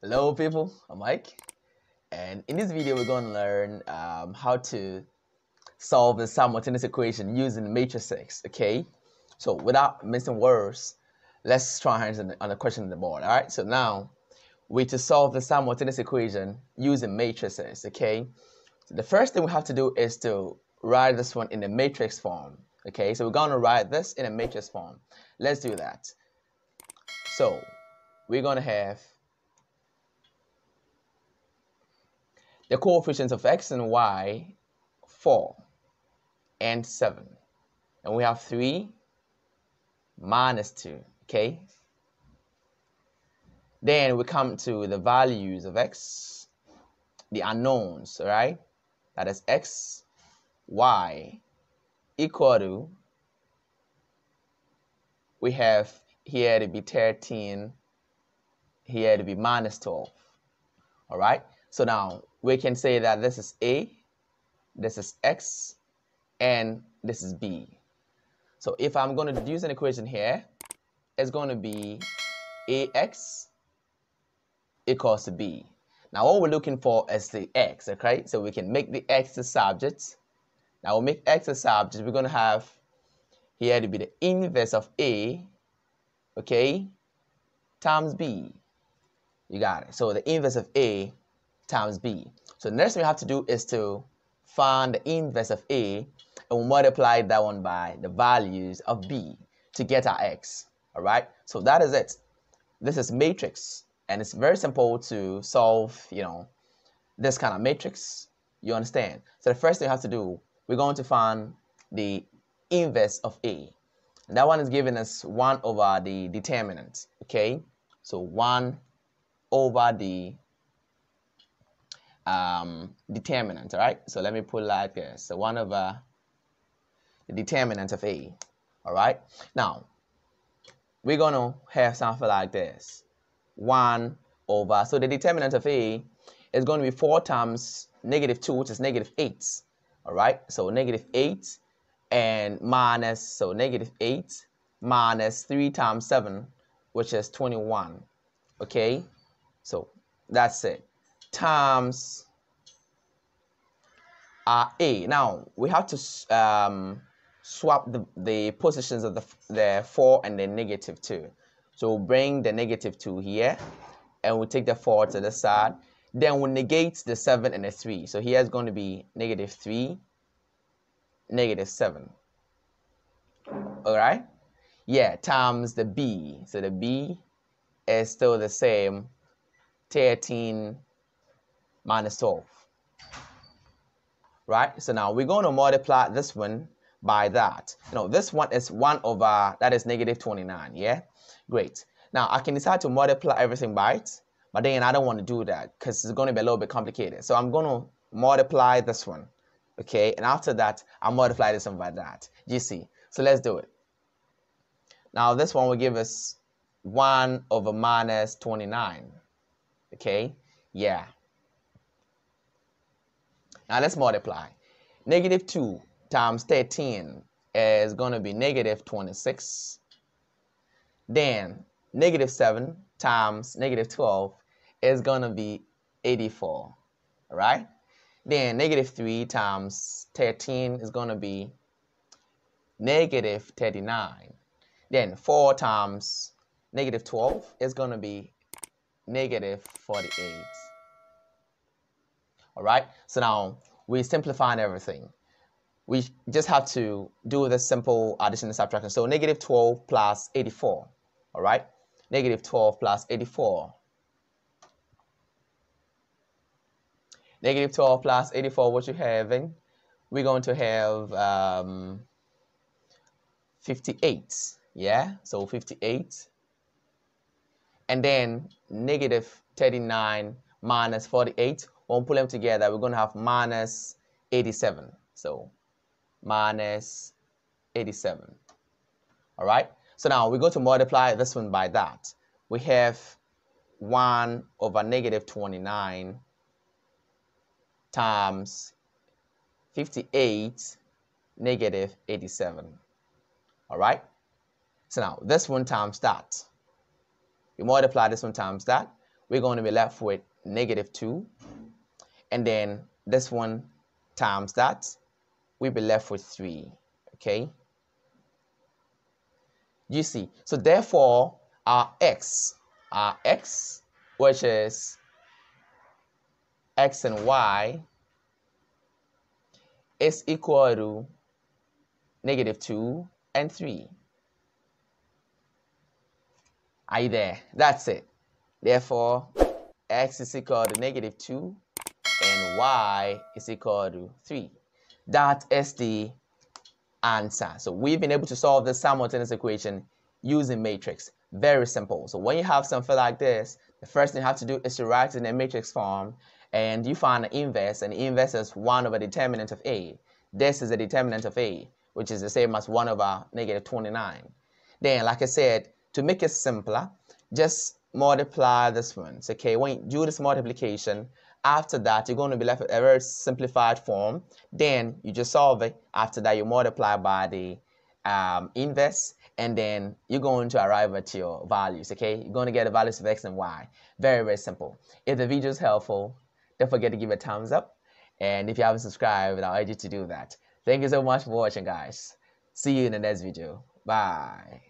Hello people, I'm Ike and in this video we're going to learn um, how to solve the simultaneous equation using matrices, okay? So without missing words, let's try hands on the, on the question on the board, alright? So now we to solve the simultaneous equation using matrices, okay? So the first thing we have to do is to write this one in the matrix form, okay? So we're going to write this in a matrix form. Let's do that. So we're going to have the coefficients of x and y 4 and 7 and we have 3 minus 2 okay? Then we come to the values of x the unknowns right? That is x y equal to we have here to be 13 here to be minus 12 all right so now we can say that this is A, this is X, and this is B. So if I'm going to use an equation here, it's going to be AX equals to B. Now what we're looking for is the X, okay? So we can make the X the subject. Now we'll make X the subject. We're going to have here to be the inverse of A, okay, times B. You got it. So the inverse of A times b. So the next thing we have to do is to find the inverse of a and multiply that one by the values of b to get our x. All right, so that is it. This is matrix and it's very simple to solve, you know, this kind of matrix. You understand? So the first thing we have to do, we're going to find the inverse of a. And that one is giving us 1 over the determinant, okay? So 1 over the um, determinant, all right? So let me put like this. So 1 over the determinant of A, all right? Now, we're going to have something like this. 1 over, so the determinant of A is going to be 4 times negative 2, which is negative 8, all right? So negative 8 and minus, so negative 8 minus 3 times 7, which is 21, okay? So that's it times uh, A. Now, we have to um, swap the, the positions of the, the 4 and the negative 2. So we'll bring the negative 2 here, and we'll take the 4 to the side. Then we'll negate the 7 and the 3. So here is going to be negative 3, negative 7. Alright? Yeah, times the B. So the B is still the same, 13 minus 12. Right? So now we're going to multiply this one by that. You know, this one is 1 over, that is negative 29, yeah? Great. Now, I can decide to multiply everything by it, but then I don't want to do that because it's going to be a little bit complicated. So I'm going to multiply this one, okay? And after that, I'll multiply this one by that. You see? So let's do it. Now, this one will give us 1 over minus 29, okay? Yeah. Now let's multiply. Negative 2 times 13 is going to be negative 26. Then negative 7 times negative 12 is going to be 84. All right? Then negative 3 times 13 is going to be negative 39. Then 4 times negative 12 is going to be negative 48 all right? So now we simplifying everything. We just have to do the simple addition and subtraction. So negative 12 plus 84, all right? Negative 12 plus 84. Negative 12 plus 84, what you having? We're going to have um, 58, yeah? So 58. And then negative 39 minus 48 when we put them together, we're going to have minus 87. So minus 87. All right. So now we're going to multiply this one by that. We have 1 over negative 29 times 58 negative 87. All right. So now this one times that. You multiply this one times that. we're going to be left with negative 2 and then this one times that we'll be left with 3 okay? You see so therefore our x our x which is x and y is equal to negative 2 and 3 are you there? That's it. Therefore x is equal to negative 2 and y is equal to 3 that is the answer. So we've been able to solve this simultaneous equation using matrix. Very simple. So when you have something like this, the first thing you have to do is to write it in a matrix form and you find an inverse and the inverse is 1 over determinant of A. This is the determinant of A, which is the same as 1 over negative 29. Then, like I said, to make it simpler, just multiply this one. So, okay, when you do this multiplication, after that, you're going to be left with a very simplified form. Then you just solve it. After that, you multiply by the um, inverse, and then you're going to arrive at your values, okay? You're going to get the values of x and y. Very, very simple. If the video is helpful, don't forget to give it a thumbs up. And if you haven't subscribed, I'll urge you to do that. Thank you so much for watching, guys. See you in the next video. Bye.